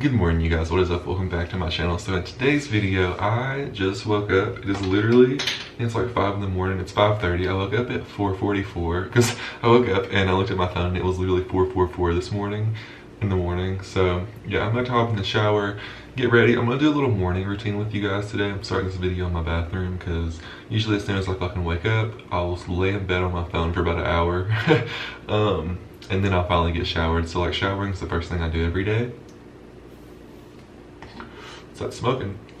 Good morning you guys, what is up? Welcome back to my channel. So in today's video, I just woke up. It is literally, it's like 5 in the morning, it's 5.30. I woke up at 4.44 because I woke up and I looked at my phone and it was literally 4.44 this morning in the morning. So yeah, I'm to hop in the shower, get ready. I'm gonna do a little morning routine with you guys today. I'm starting this video in my bathroom because usually as soon as I fucking wake up, I'll lay in bed on my phone for about an hour. um, and then I'll finally get showered. So like showering is the first thing I do every day start smoking.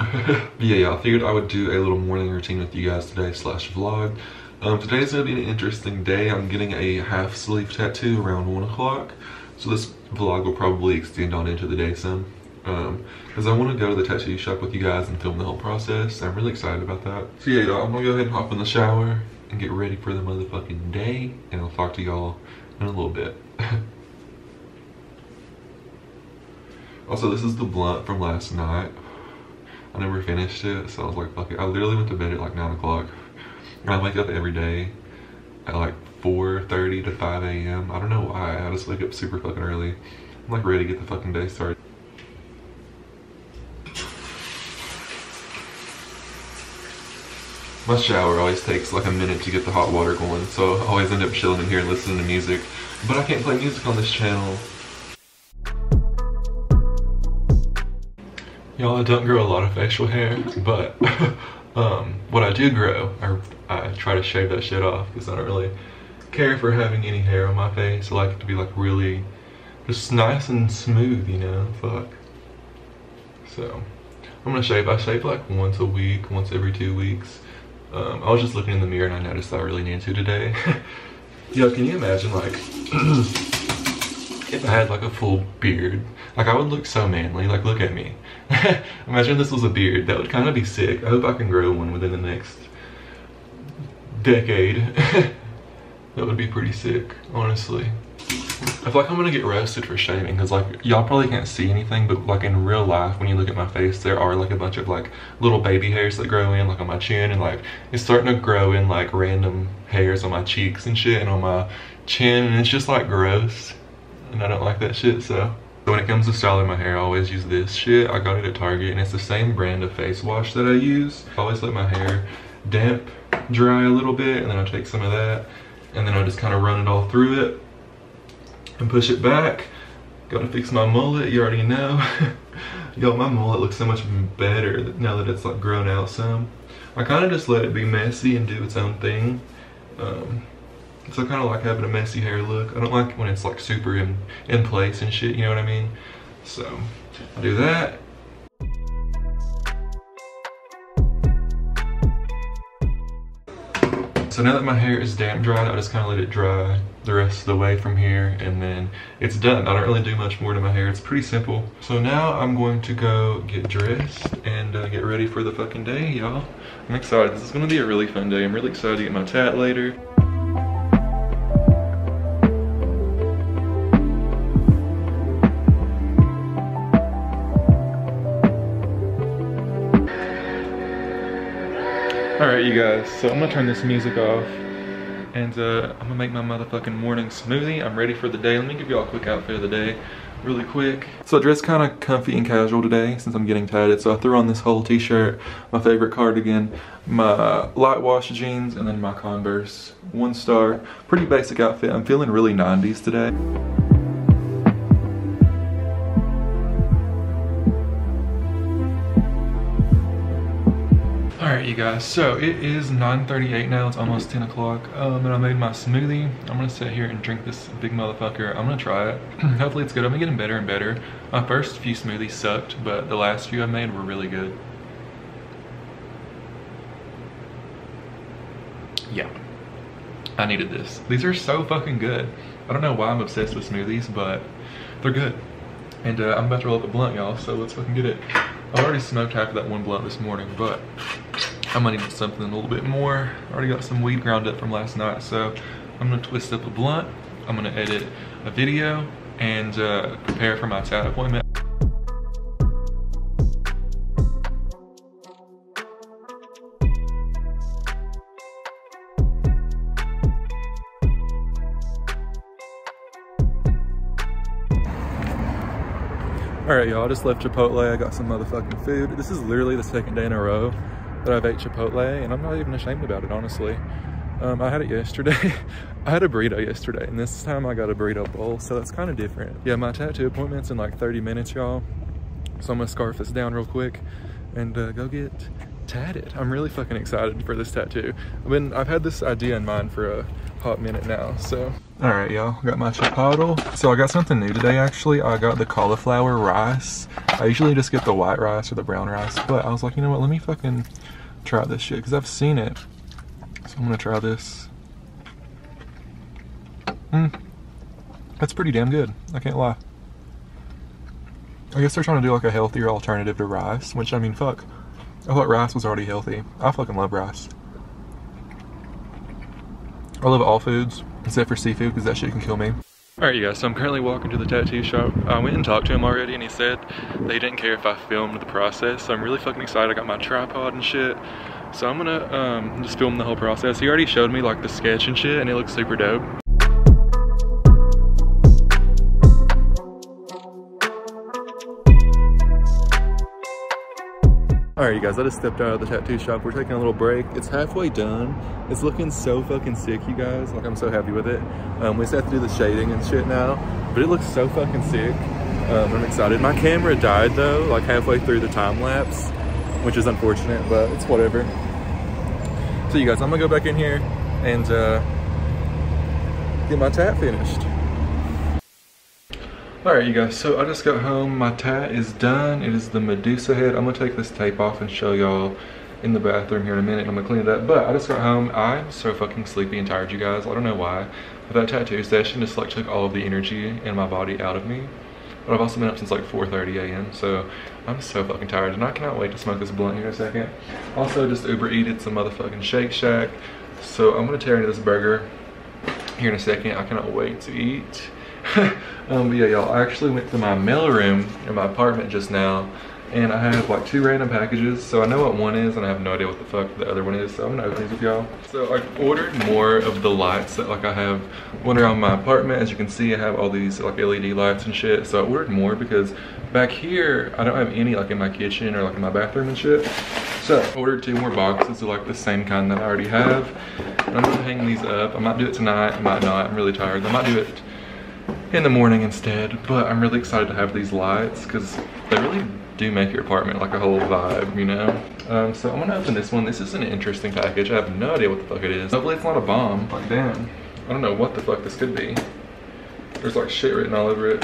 yeah, yeah, I figured I would do a little morning routine with you guys today slash vlog. Um, today's gonna be an interesting day. I'm getting a half sleeve tattoo around one o'clock. So this vlog will probably extend on into the day some. Um, cause I wanna go to the tattoo shop with you guys and film the whole process. I'm really excited about that. So yeah, y'all, I'm gonna go ahead and hop in the shower and get ready for the motherfucking day. And I'll talk to y'all in a little bit. also, this is the blunt from last night. I never finished it, so I was like, fuck it. I literally went to bed at like 9 o'clock. And I wake up every day at like 4.30 to 5 a.m. I don't know why, I just wake up super fucking early. I'm like ready to get the fucking day started. My shower always takes like a minute to get the hot water going, so I always end up chilling in here and listening to music. But I can't play music on this channel Y'all, I don't grow a lot of facial hair, but um, what I do grow, I, I try to shave that shit off because I don't really care for having any hair on my face. I like it to be like really just nice and smooth, you know, fuck. So, I'm gonna shave. I shave like once a week, once every two weeks. Um, I was just looking in the mirror and I noticed I really need to today. Yo, can you imagine like if I had like a full beard, like I would look so manly, like look at me. Imagine this was a beard, that would kind of be sick. I hope I can grow one within the next decade. that would be pretty sick, honestly. I feel like I'm gonna get roasted for shaving because like y'all probably can't see anything but like in real life when you look at my face there are like a bunch of like little baby hairs that grow in like on my chin and like it's starting to grow in like random hairs on my cheeks and shit and on my chin and it's just like gross and I don't like that shit, so. When it comes to styling my hair, I always use this shit. I got it at Target, and it's the same brand of face wash that I use. I always let my hair damp dry a little bit, and then I take some of that, and then I just kind of run it all through it and push it back. Gotta fix my mullet, you already know. Yo, my mullet looks so much better now that it's like grown out some. I kind of just let it be messy and do its own thing. Um, so I kind of like having a messy hair look. I don't like when it's like super in, in place and shit, you know what I mean? So I do that. So now that my hair is damp dried, I just kind of let it dry the rest of the way from here and then it's done. I don't really do much more to my hair. It's pretty simple. So now I'm going to go get dressed and uh, get ready for the fucking day, y'all. I'm excited. This is going to be a really fun day. I'm really excited to get my tat later. You guys, so I'm gonna turn this music off and uh, I'm gonna make my motherfucking morning smoothie. I'm ready for the day. Let me give y'all a quick outfit of the day really quick. So I dressed kind of comfy and casual today since I'm getting tatted. So I threw on this whole t-shirt, my favorite cardigan, my light wash jeans, and then my Converse. One star, pretty basic outfit. I'm feeling really 90s today. Alright you guys, so it is 9.38 now, it's almost 10 o'clock, um, and I made my smoothie. I'm gonna sit here and drink this big motherfucker. I'm gonna try it. Hopefully it's good, I'm getting better and better. My first few smoothies sucked, but the last few I made were really good. Yeah, I needed this. These are so fucking good. I don't know why I'm obsessed with smoothies, but they're good. And uh, I'm about to roll up a blunt, y'all, so let's fucking get it. I already smoked half of that one blunt this morning, but I might need something a little bit more. I already got some weed ground up from last night, so I'm gonna twist up a blunt. I'm gonna edit a video and uh, prepare for my tat appointment. All right, y'all, I just left Chipotle. I got some motherfucking food. This is literally the second day in a row that I've ate Chipotle, and I'm not even ashamed about it, honestly. Um, I had it yesterday. I had a burrito yesterday, and this time I got a burrito bowl, so that's kind of different. Yeah, my tattoo appointment's in like 30 minutes, y'all. So I'm gonna scarf this down real quick and uh, go get tatted. I'm really fucking excited for this tattoo. I mean, I've had this idea in mind for a hot minute now, so. All right, y'all, got my chipotle. So I got something new today, actually. I got the cauliflower rice. I usually just get the white rice or the brown rice, but I was like, you know what, let me fucking try this shit, because I've seen it so I'm gonna try this. Mm, that's pretty damn good. I can't lie. I guess they're trying to do like a healthier alternative to rice, which I mean, fuck. I thought rice was already healthy. I fucking love rice. I love all foods, except for seafood, because that shit can kill me. Alright you guys, so I'm currently walking to the tattoo shop. I went and talked to him already and he said they didn't care if I filmed the process. So I'm really fucking excited. I got my tripod and shit. So I'm gonna um, just film the whole process. He already showed me like the sketch and shit and it looks super dope. You guys, I just stepped out of the tattoo shop. We're taking a little break. It's halfway done. It's looking so fucking sick, you guys. Like I'm so happy with it. Um, we just have to do the shading and shit now, but it looks so fucking sick. Um, I'm excited. My camera died though, like halfway through the time lapse which is unfortunate, but it's whatever. So you guys, I'm gonna go back in here and uh, get my tat finished. All right, you guys, so I just got home. My tat is done. It is the Medusa head. I'm gonna take this tape off and show y'all in the bathroom here in a minute. I'm gonna clean it up, but I just got home. I'm so fucking sleepy and tired, you guys. I don't know why. But that tattoo session just like took all of the energy in my body out of me. But I've also been up since like 4.30 a.m. So I'm so fucking tired and I cannot wait to smoke this blunt here in a second. Also just Uber eated some motherfucking Shake Shack. So I'm gonna tear into this burger here in a second. I cannot wait to eat. um, but yeah, y'all, I actually went to my mail room in my apartment just now and I have like two random packages. So I know what one is and I have no idea what the fuck the other one is so I'm gonna open these with y'all. So I ordered more of the lights that like I have one around my apartment. As you can see I have all these like LED lights and shit. So I ordered more because back here I don't have any like in my kitchen or like in my bathroom and shit. So I ordered two more boxes of like the same kind that I already have. And I'm gonna hang these up. I might do it tonight. I might not. I'm really tired. I might do it in the morning instead but I'm really excited to have these lights because they really do make your apartment like a whole vibe, you know? Um, so I'm gonna open this one. This is an interesting package. I have no idea what the fuck it is. Hopefully it's not a bomb. Like, damn. I don't know what the fuck this could be. There's like shit written all over it.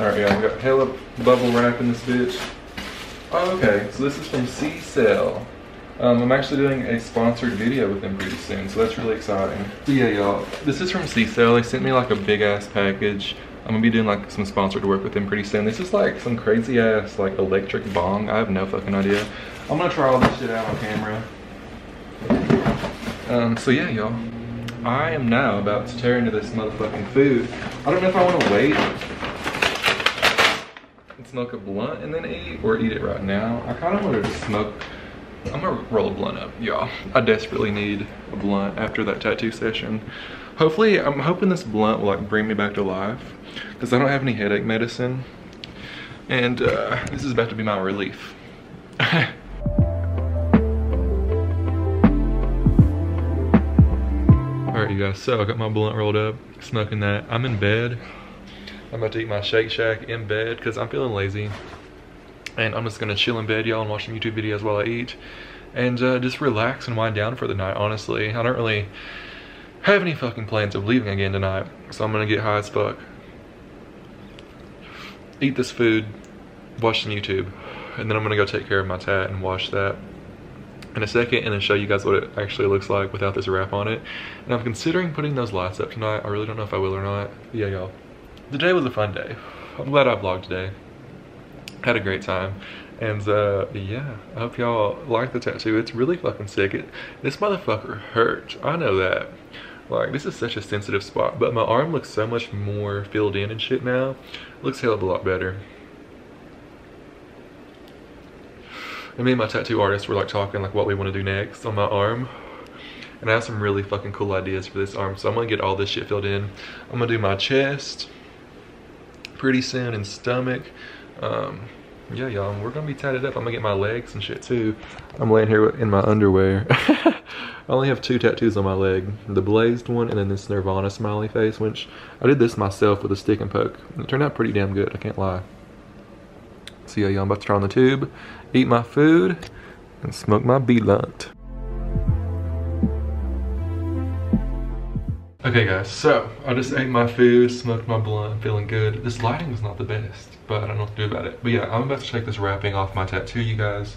Alright, yeah, I got hella bubble wrap in this bitch. Oh, okay, so this is from C-Cell. Um, I'm actually doing a sponsored video with them pretty soon, so that's really exciting. Yeah, y'all, this is from C-Cell. They sent me like a big ass package. I'm gonna be doing like some sponsored work with them pretty soon. This is like some crazy ass like electric bong. I have no fucking idea. I'm gonna try all this shit out on camera. Um, so yeah, y'all. I am now about to tear into this motherfucking food. I don't know if I wanna wait and smoke a blunt and then eat or eat it right now. I kinda wanna just smoke I'm gonna roll a blunt up, y'all. I desperately need a blunt after that tattoo session. Hopefully, I'm hoping this blunt will like bring me back to life because I don't have any headache medicine. And uh, this is about to be my relief. Alright you guys, so I got my blunt rolled up, smoking that. I'm in bed. I'm about to eat my Shake Shack in bed because I'm feeling lazy. And I'm just gonna chill in bed, y'all, and watch some YouTube videos while I eat. And uh, just relax and wind down for the night, honestly. I don't really have any fucking plans of leaving again tonight. So I'm gonna get high as fuck. Eat this food, watch some YouTube, and then I'm gonna go take care of my tat and wash that in a second and then show you guys what it actually looks like without this wrap on it. And I'm considering putting those lights up tonight. I really don't know if I will or not. Yeah, y'all. The day was a fun day. I'm glad I vlogged today. Had a great time. And uh, yeah, I hope y'all like the tattoo. It's really fucking sick. It, this motherfucker hurts. I know that. Like, this is such a sensitive spot, but my arm looks so much more filled in and shit now. Looks hell of a lot better. And me and my tattoo artist were like talking like what we want to do next on my arm. And I have some really fucking cool ideas for this arm. So I'm gonna get all this shit filled in. I'm gonna do my chest. pretty soon and stomach. Um, yeah, y'all, we're gonna be tatted up. I'm gonna get my legs and shit too. I'm laying here in my underwear. I only have two tattoos on my leg. The blazed one and then this Nirvana smiley face, which I did this myself with a stick and poke. It turned out pretty damn good, I can't lie. So yeah, y'all, I'm about to try on the tube, eat my food, and smoke my blunt. Okay guys, so I just ate my food, smoked my blunt, feeling good. This lighting is not the best but I don't know what to do about it. But yeah, I'm about to take this wrapping off my tattoo, you guys.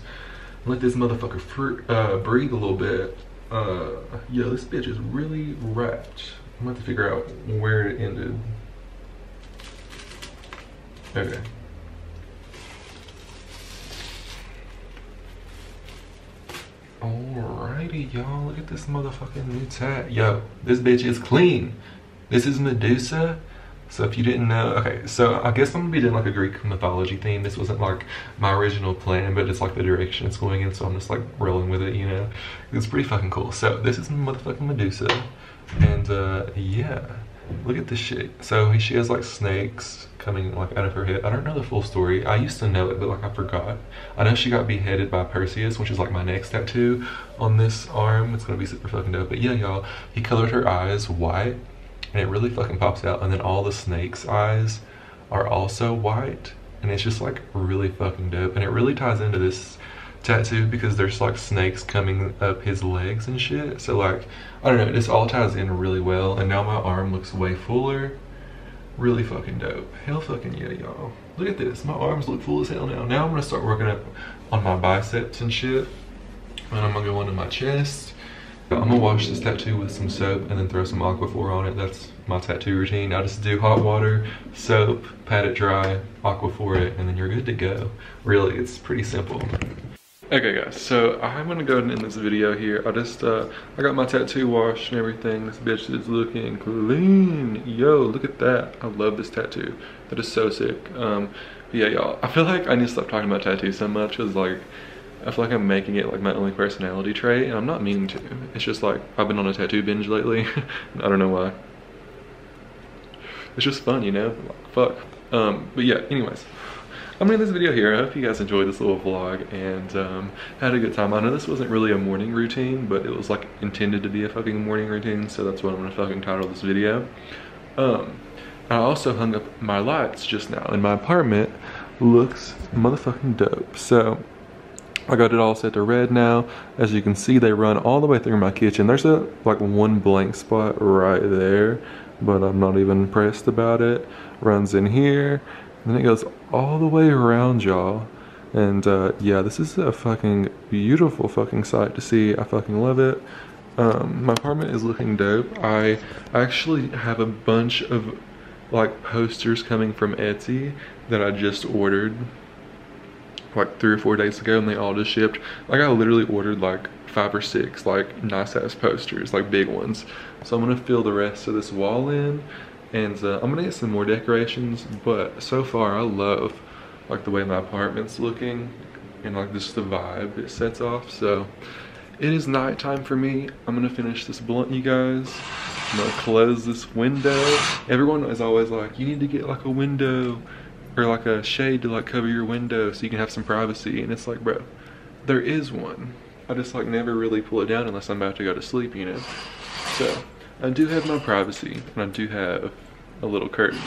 Let this motherfucker uh, breathe a little bit. Uh, yo, this bitch is really wrapped. I'm about to figure out where it ended. Okay. Alrighty, y'all. Look at this motherfucking new tat. Yo, this bitch is clean. This is Medusa. So if you didn't know, okay, so I guess I'm gonna be doing like a Greek mythology theme. This wasn't like my original plan, but it's like the direction it's going in, so I'm just like rolling with it, you know? It's pretty fucking cool. So this is motherfucking Medusa, and uh, yeah, look at this shit. So she has like snakes coming like out of her head. I don't know the full story. I used to know it, but like I forgot. I know she got beheaded by Perseus, which is like my next tattoo on this arm. It's gonna be super fucking dope. But yeah, y'all, he colored her eyes white and it really fucking pops out and then all the snake's eyes are also white and it's just like really fucking dope and it really ties into this tattoo because there's like snakes coming up his legs and shit so like I don't know this all ties in really well and now my arm looks way fuller really fucking dope hell fucking yeah y'all look at this my arms look full as hell now now I'm gonna start working up on my biceps and shit and I'm gonna go into my chest I'm gonna wash this tattoo with some soap and then throw some Aquaphor on it. That's my tattoo routine. I just do hot water, soap, pat it dry, Aquaphor it, and then you're good to go. Really, it's pretty simple. Okay guys, so I'm gonna go ahead and end this video here. I just, uh, I got my tattoo washed and everything. This bitch is looking clean. Yo, look at that. I love this tattoo. That is so sick. Um, yeah, y'all, I feel like I need to stop talking about tattoos so much because like, I feel like I'm making it like my only personality trait and I'm not meaning to. It's just like I've been on a tattoo binge lately. I don't know why. It's just fun, you know? Like, fuck. Um, but yeah, anyways. I'm gonna end this video here. I hope you guys enjoyed this little vlog and um, had a good time. I know this wasn't really a morning routine, but it was like intended to be a fucking morning routine, so that's what I'm gonna fucking title this video. Um, I also hung up my lights just now, and my apartment looks motherfucking dope. So I got it all set to red now. As you can see, they run all the way through my kitchen. There's a like one blank spot right there, but I'm not even impressed about it. Runs in here, then it goes all the way around y'all. And uh, yeah, this is a fucking beautiful fucking sight to see. I fucking love it. Um, my apartment is looking dope. I actually have a bunch of like posters coming from Etsy that I just ordered like three or four days ago and they all just shipped. Like I literally ordered like five or six like nice ass posters, like big ones. So I'm gonna fill the rest of this wall in and uh, I'm gonna get some more decorations, but so far I love like the way my apartment's looking and like just the vibe it sets off. So it is nighttime for me. I'm gonna finish this blunt, you guys. I'm gonna close this window. Everyone is always like, you need to get like a window or like a shade to like cover your window so you can have some privacy and it's like bro there is one I just like never really pull it down unless I'm about to go to sleep you know so I do have my privacy and I do have a little curtain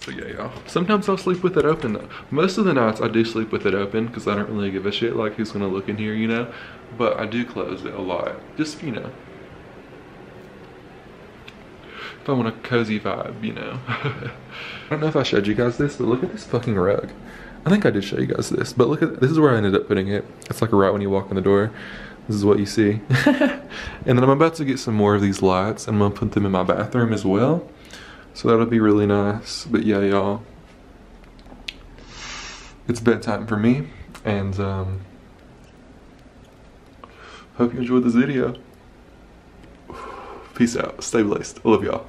so yeah y'all sometimes I'll sleep with it open though most of the nights I do sleep with it open because I don't really give a shit like who's gonna look in here you know but I do close it a lot just you know if I want a cozy vibe, you know. I don't know if I showed you guys this, but look at this fucking rug. I think I did show you guys this, but look at, this is where I ended up putting it. It's like right when you walk in the door. This is what you see. and then I'm about to get some more of these lights. I'm gonna put them in my bathroom as well. So that'll be really nice. But yeah, y'all. It's bedtime for me. And um, hope you enjoyed this video. Peace out. Stay blessed. I love y'all.